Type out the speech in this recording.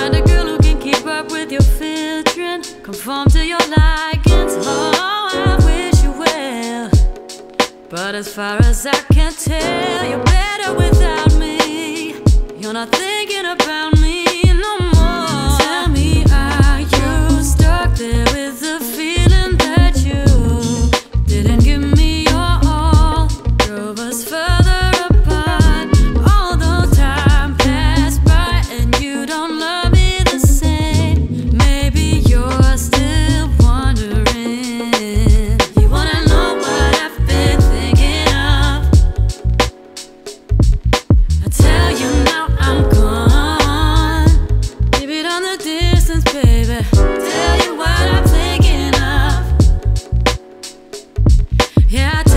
Find a girl who can keep up with your filtering, conform to your likings. Oh, I wish you well. But as far as I can tell, you're better without me. You're not there. Yeah.